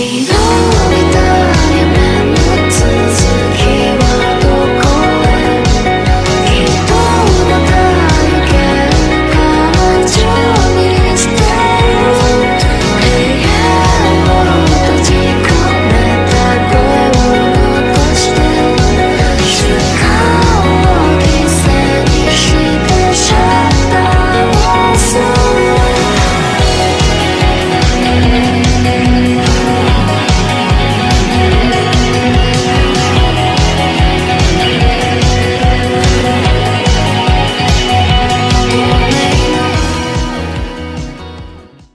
You.